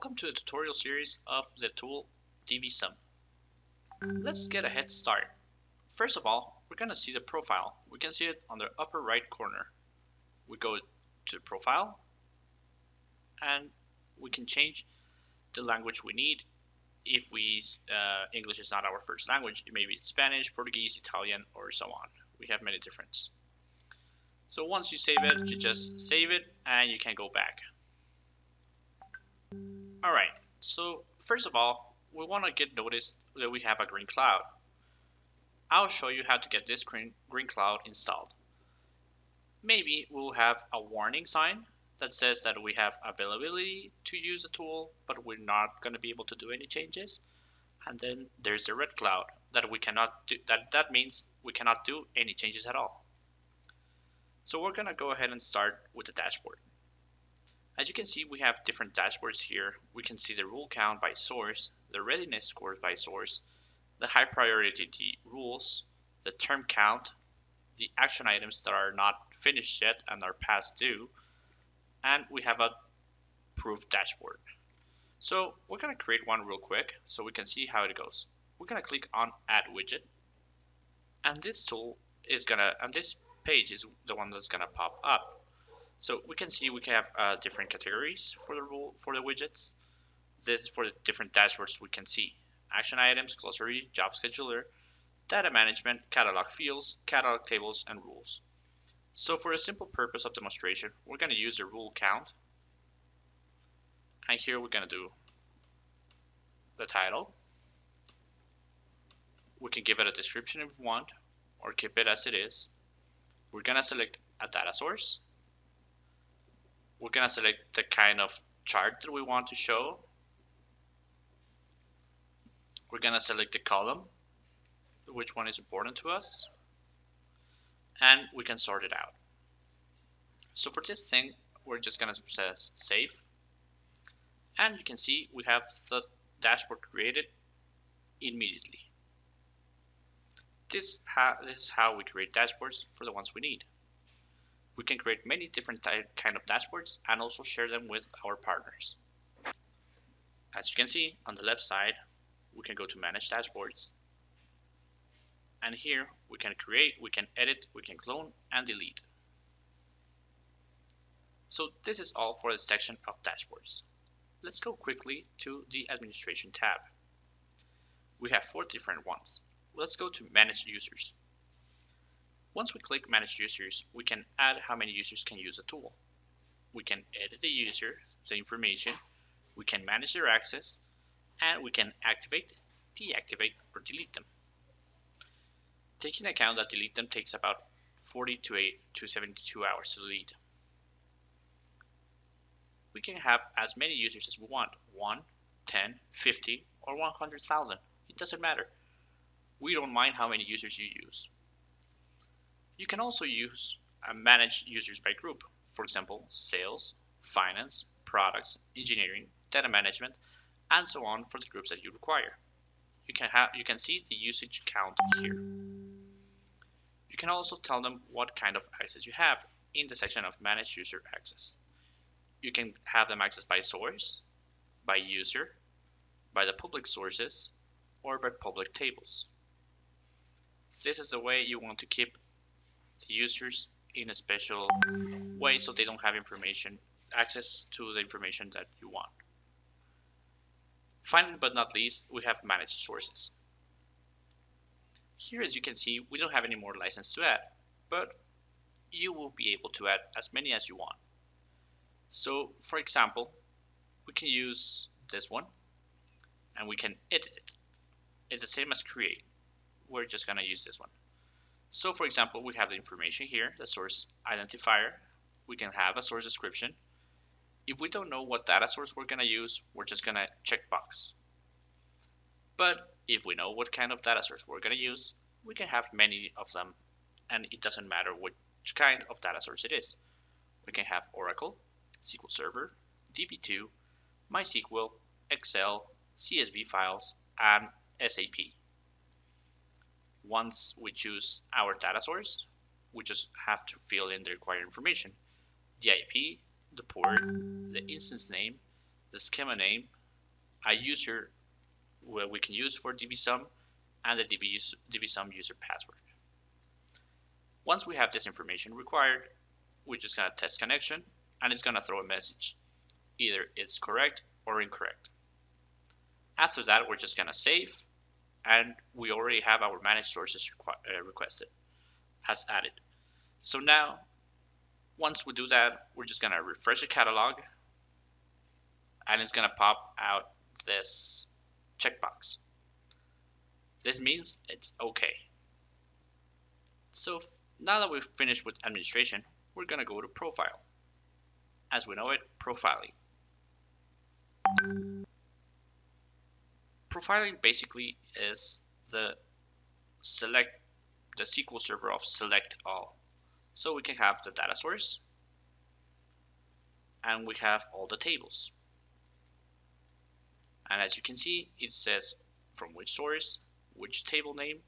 Welcome to the tutorial series of the tool DVSum. Let's get a head start. First of all, we're going to see the profile. We can see it on the upper right corner. We go to profile and we can change the language we need. If we uh, English is not our first language, maybe it's Spanish, Portuguese, Italian, or so on. We have many different. So once you save it, you just save it and you can go back. Alright, so first of all, we want to get noticed that we have a green cloud. I'll show you how to get this green, green cloud installed. Maybe we'll have a warning sign that says that we have availability to use the tool, but we're not going to be able to do any changes. And then there's a red cloud that we cannot do, that, that means we cannot do any changes at all. So we're going to go ahead and start with the dashboard. As you can see, we have different dashboards here. We can see the rule count by source, the readiness scores by source, the high priority rules, the term count, the action items that are not finished yet and are past due, and we have a proof dashboard. So we're going to create one real quick so we can see how it goes. We're going to click on add widget and this tool is going to, and this page is the one that's going to pop up. So we can see we can have uh, different categories for the rule for the widgets. This for the different dashboards we can see action items, glossary, job scheduler, data management, catalog fields, catalog tables, and rules. So for a simple purpose of demonstration, we're going to use the rule count. And here we're going to do the title. We can give it a description if we want, or keep it as it is. We're going to select a data source we're going to select the kind of chart that we want to show. We're going to select the column, which one is important to us, and we can sort it out. So for this thing, we're just going to press save. And you can see we have the dashboard created immediately. This, this is how we create dashboards for the ones we need. We can create many different kind of dashboards and also share them with our partners. As you can see on the left side, we can go to manage dashboards. And here we can create, we can edit, we can clone and delete. So this is all for the section of dashboards. Let's go quickly to the administration tab. We have four different ones. Let's go to manage users. Once we click Manage Users, we can add how many users can use a tool. We can edit the user, the information, we can manage their access, and we can activate, deactivate, or delete them. Taking account that delete them takes about 40 to 8 to 72 hours to delete. We can have as many users as we want, 1, 10, 50, or 100,000. It doesn't matter. We don't mind how many users you use. You can also use uh, manage users by group, for example, sales, finance, products, engineering, data management, and so on for the groups that you require. You can have you can see the usage count here. You can also tell them what kind of access you have in the section of manage user access. You can have them access by source, by user, by the public sources, or by public tables. This is the way you want to keep the users in a special way so they don't have information access to the information that you want. Finally, but not least, we have managed sources. Here, as you can see, we don't have any more license to add, but you will be able to add as many as you want. So, for example, we can use this one, and we can edit it. It's the same as create. We're just going to use this one. So for example, we have the information here, the source identifier. We can have a source description. If we don't know what data source we're going to use, we're just going to check box. But if we know what kind of data source we're going to use, we can have many of them, and it doesn't matter which kind of data source it is. We can have Oracle, SQL Server, DB2, MySQL, Excel, CSV files, and SAP once we choose our data source, we just have to fill in the required information. The IP, the port, the instance name, the schema name, a user we can use for DvSum, and the DB, DvSum user password. Once we have this information required, we're just gonna test connection and it's gonna throw a message. Either it's correct or incorrect. After that, we're just gonna save and we already have our managed sources uh, requested as added. So now, once we do that, we're just gonna refresh the catalog and it's gonna pop out this checkbox. This means it's okay. So now that we've finished with administration, we're gonna go to profile. As we know it, profiling. Profiling basically is the select the SQL server of select all. So we can have the data source and we have all the tables. And as you can see, it says from which source, which table name,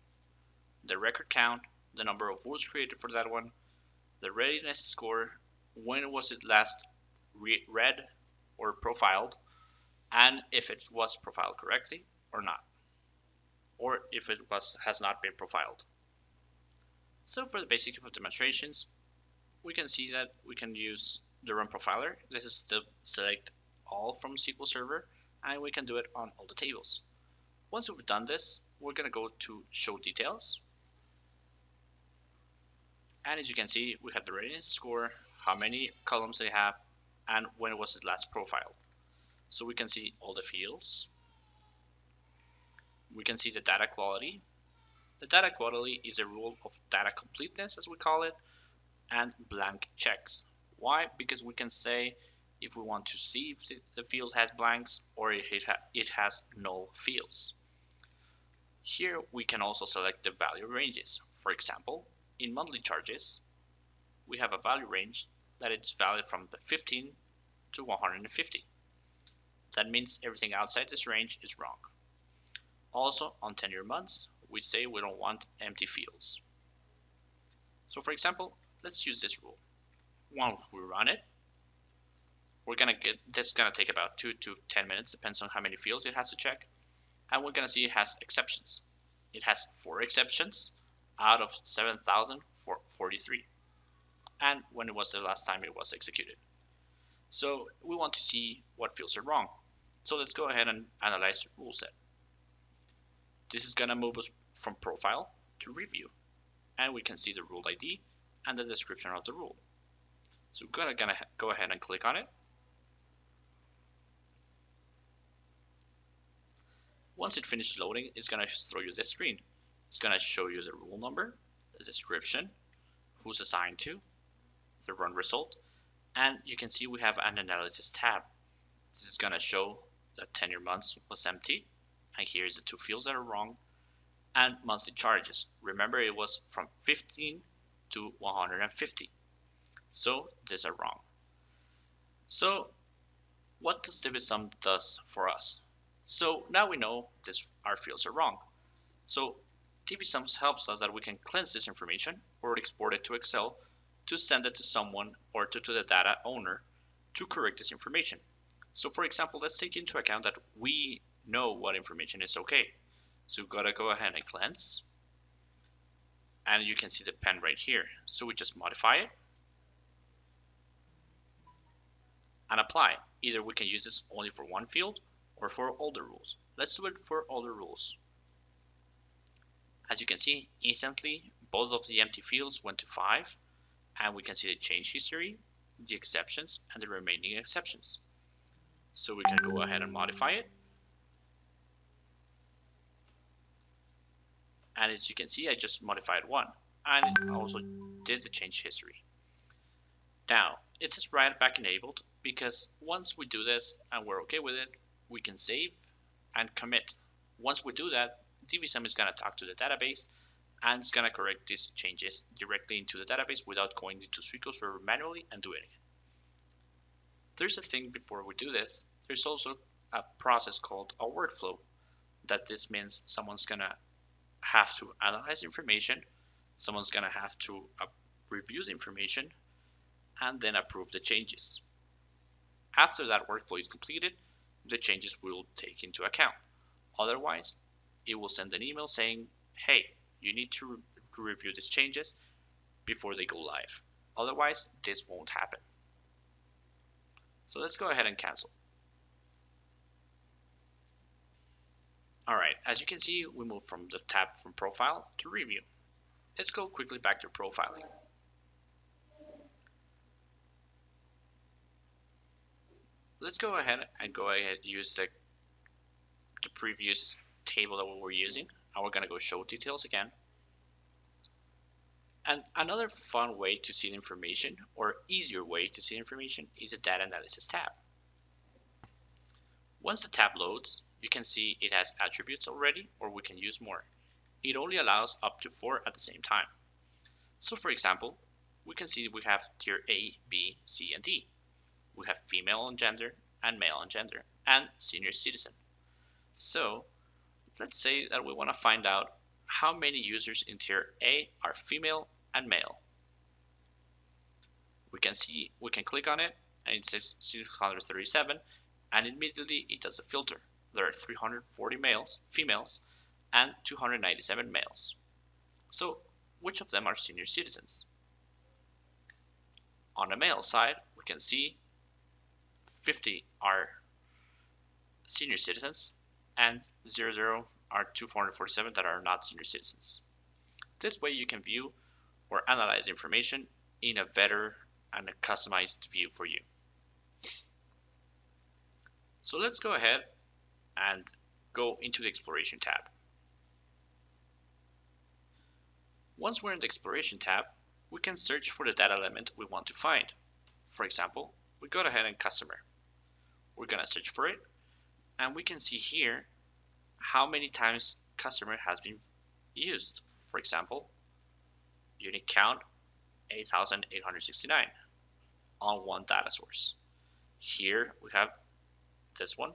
the record count, the number of rules created for that one, the readiness score, when was it last re read or profiled, and if it was profiled correctly or not, or if it was has not been profiled. So for the basic demonstrations, we can see that we can use the run profiler. This is to select all from SQL Server, and we can do it on all the tables. Once we've done this, we're going to go to show details and as you can see, we have the readiness score, how many columns they have, and when was it last profiled. So we can see all the fields. We can see the data quality. The data quality is a rule of data completeness, as we call it, and blank checks. Why? Because we can say if we want to see if the field has blanks or if it, ha it has null fields. Here we can also select the value ranges. For example, in monthly charges, we have a value range that is valid from 15 to 150. That means everything outside this range is wrong. Also, on tenure months, we say we don't want empty fields. So for example, let's use this rule. Once we run it, we're gonna get this is gonna take about two to 10 minutes, depends on how many fields it has to check. And we're gonna see it has exceptions. It has four exceptions, out of 7,043 and when it was the last time it was executed. So we want to see what fields are wrong. So let's go ahead and analyze rule set. This is going to move us from profile to review and we can see the rule ID and the description of the rule. So we're going to go ahead and click on it. Once it finishes loading, it's going to throw you this screen. It's going to show you the rule number, the description, who's assigned to, the run result, and you can see we have an analysis tab. This is going to show that tenure months was empty, and here's the two fields that are wrong, and monthly charges. Remember it was from 15 to 150. So these are wrong. So what does DvSum does for us? So now we know this our fields are wrong. So DvSums helps us that we can cleanse this information or export it to Excel to send it to someone or to, to the data owner to correct this information. So for example, let's take into account that we know what information is okay. So we've got to go ahead and cleanse. And you can see the pen right here. So we just modify it and apply. Either we can use this only for one field or for all the rules. Let's do it for all the rules. As you can see, instantly, both of the empty fields went to 5, and we can see the change history, the exceptions, and the remaining exceptions. So we can go ahead and modify it. And as you can see, I just modified one, and also did the change history. Now, it says write back enabled because once we do this and we're okay with it, we can save and commit. Once we do that, DvSum is going to talk to the database and it's going to correct these changes directly into the database without going into SQL Server manually and doing it. There's a thing before we do this. There's also a process called a workflow that this means someone's going to have to analyze information, someone's going to have to uh, review the information, and then approve the changes. After that workflow is completed, the changes will take into account. Otherwise, it will send an email saying, hey, you need to, re to review these changes before they go live. Otherwise, this won't happen. So let's go ahead and cancel. All right, as you can see, we move from the tab from profile to review. Let's go quickly back to profiling. Let's go ahead and go ahead and use the, the previous table that we were using. And we're going to go show details again. And another fun way to see the information or easier way to see information is the data analysis tab. Once the tab loads, you can see it has attributes already or we can use more. It only allows up to four at the same time. So for example, we can see we have tier A, B, C, and D. We have female on gender and male on gender and senior citizen. So let's say that we want to find out how many users in tier A are female and male. We can see, we can click on it and it says 637 and immediately it does a filter. There are 340 males, females and 297 males. So which of them are senior citizens? On the male side, we can see 50 are senior citizens and 00 are 247 that are not senior citizens. This way you can view or analyze information in a better and a customized view for you. So let's go ahead and go into the exploration tab. Once we're in the exploration tab, we can search for the data element we want to find. For example, we go ahead and customer. We're gonna search for it and we can see here how many times customer has been used. For example, unique count 8,869 on one data source. Here we have this one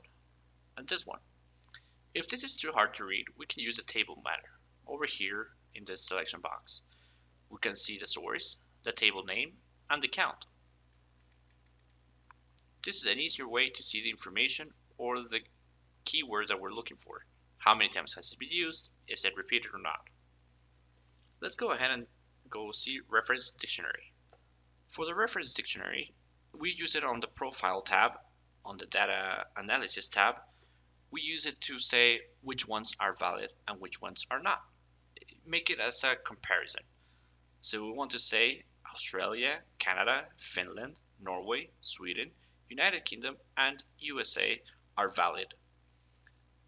and this one. If this is too hard to read, we can use a table matter over here in this selection box. We can see the source, the table name, and the count. This is an easier way to see the information or the keyword that we're looking for. How many times has it been used? Is it repeated or not? Let's go ahead and go see reference dictionary. For the reference dictionary, we use it on the profile tab, on the data analysis tab. We use it to say which ones are valid and which ones are not. Make it as a comparison. So we want to say Australia, Canada, Finland, Norway, Sweden, United Kingdom, and USA are valid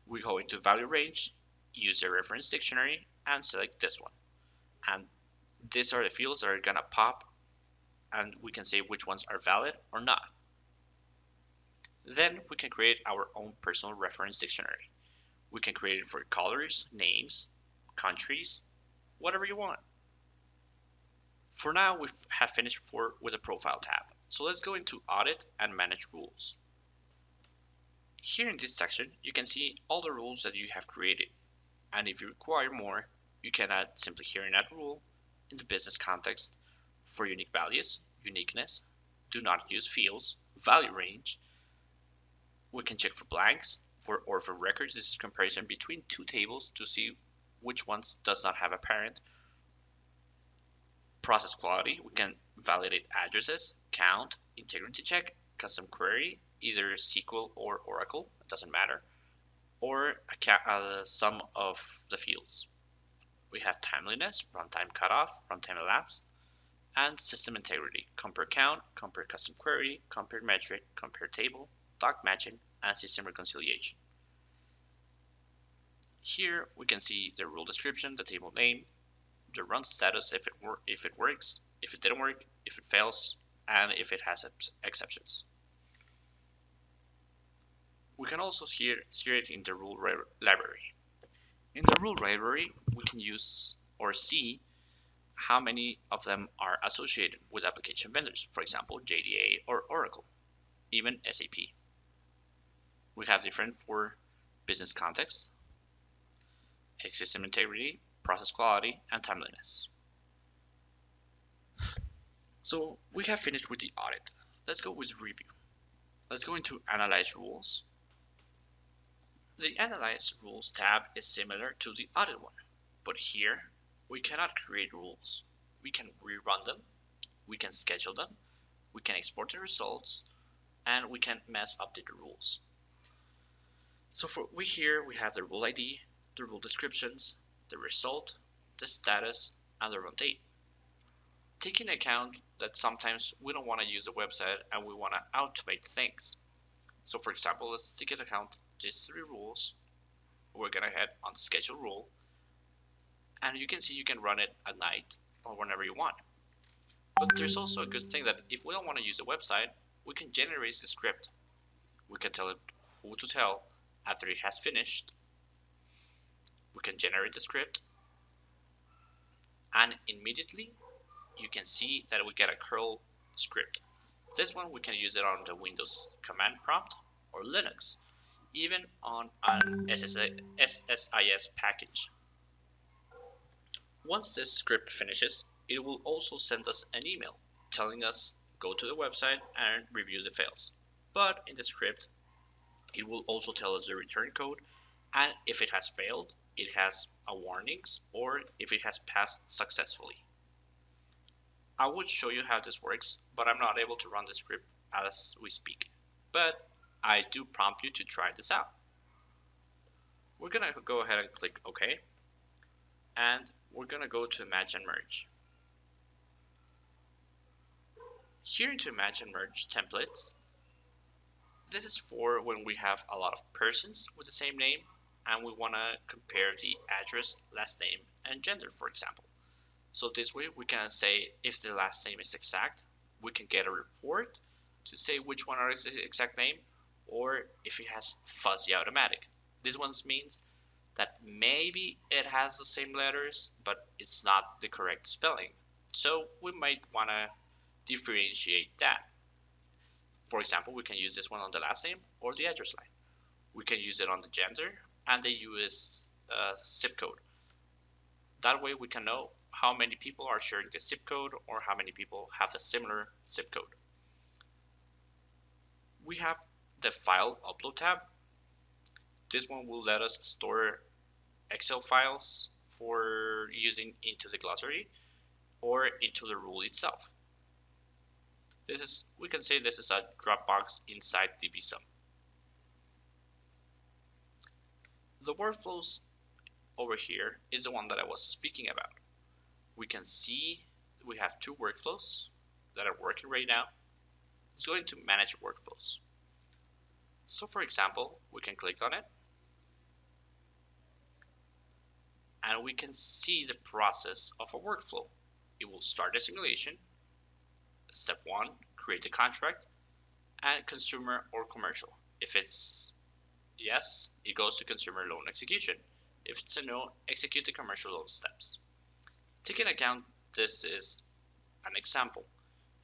we go into value range, use a reference dictionary, and select this one. And these are the fields that are gonna pop, and we can say which ones are valid or not. Then we can create our own personal reference dictionary. We can create it for colors, names, countries, whatever you want. For now, we have finished for with the profile tab. So let's go into audit and manage rules. Here in this section, you can see all the rules that you have created. And if you require more, you can add simply here in add rule in the business context for unique values, uniqueness, do not use fields, value range. We can check for blanks for or for records. This is comparison between two tables to see which ones does not have a parent. Process quality, we can validate addresses, count, integrity check, custom query, either SQL or Oracle, it doesn't matter, or a uh, sum of the fields. We have timeliness, runtime cutoff, runtime elapsed, and system integrity, compare count, compare custom query, compare metric, compare table, doc matching, and system reconciliation. Here we can see the rule description, the table name, the run status if it, if it works, if it didn't work, if it fails, and if it has exceptions. We can also see it in the rule library. In the rule library, we can use or see how many of them are associated with application vendors, for example, JDA or Oracle, even SAP. We have different for business context, system integrity, process quality, and timeliness. So we have finished with the audit. Let's go with review. Let's go into analyze rules The Analyze Rules tab is similar to the other one, but here we cannot create rules. We can rerun them, we can schedule them, we can export the results, and we can mess up the rules. So for we here we have the rule ID, the rule descriptions, the result, the status, and the run date. Taking account that sometimes we don't want to use a website and we want to automate things. So for example, let's take into account these three rules. We're gonna head on schedule rule, and you can see you can run it at night or whenever you want. But there's also a good thing that if we don't want to use a website, we can generate the script. We can tell it who to tell after it has finished. We can generate the script and immediately you can see that we get a curl script. This one we can use it on the Windows command prompt or Linux, even on an SSIS package. Once this script finishes, it will also send us an email telling us go to the website and review the files. But in the script, it will also tell us the return code and if it has failed, it has a warnings or if it has passed successfully. I would show you how this works, but I'm not able to run the script as we speak. But I do prompt you to try this out. We're gonna go ahead and click OK, and we're gonna go to Match and Merge. Here into Match and Merge templates, this is for when we have a lot of persons with the same name and we want to compare the address, last name, and gender, for example. So this way we can say if the last name is exact, we can get a report to say which one is the exact name, or if it has fuzzy automatic. This one means that maybe it has the same letters, but it's not the correct spelling. So we might want to differentiate that. For example, we can use this one on the last name or the address line. We can use it on the gender and the US uh, zip code. That way we can know how many people are sharing the zip code or how many people have a similar zip code. We have the file upload tab. This one will let us store Excel files for using into the glossary or into the rule itself. This is, we can say this is a Dropbox inside DvSum. The workflows over here is the one that I was speaking about. We can see we have two workflows that are working right now. It's going to manage workflows. So for example, we can click on it and we can see the process of a workflow. It will start a simulation. Step one, create a contract and consumer or commercial. If it's yes, it goes to consumer loan execution. If it's a no, execute the commercial loan steps. Taking account this is an example.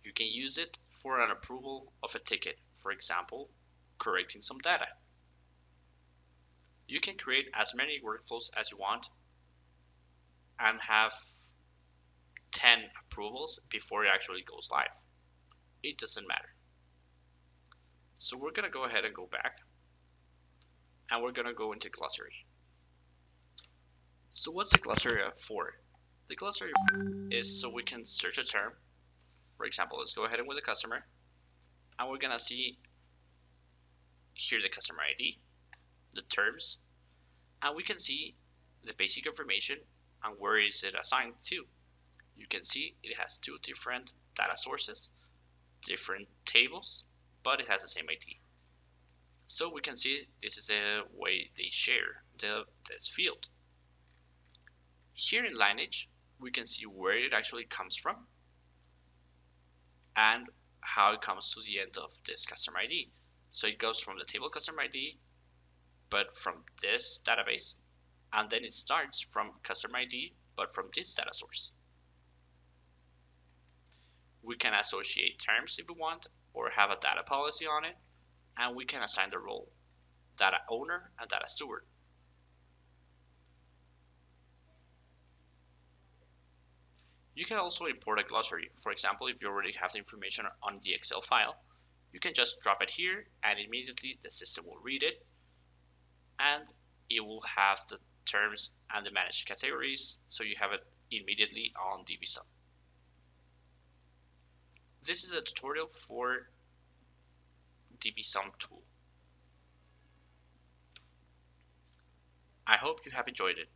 You can use it for an approval of a ticket, for example, correcting some data. You can create as many workflows as you want and have 10 approvals before it actually goes live. It doesn't matter. So we're going to go ahead and go back and we're going to go into glossary. So what's the glossary for? The glossary is so we can search a term. For example, let's go ahead and with a customer and we're going to see here the customer ID, the terms, and we can see the basic information and where is it assigned to. You can see it has two different data sources, different tables, but it has the same ID. So we can see this is the way they share the, this field. Here in lineage, we can see where it actually comes from and how it comes to the end of this customer ID. So it goes from the table customer ID, but from this database, and then it starts from customer ID, but from this data source. We can associate terms if we want, or have a data policy on it, and we can assign the role, data owner and data steward. You can also import a glossary. For example, if you already have the information on the Excel file, you can just drop it here and immediately the system will read it and it will have the terms and the managed categories so you have it immediately on DvSum. This is a tutorial for DvSum tool. I hope you have enjoyed it.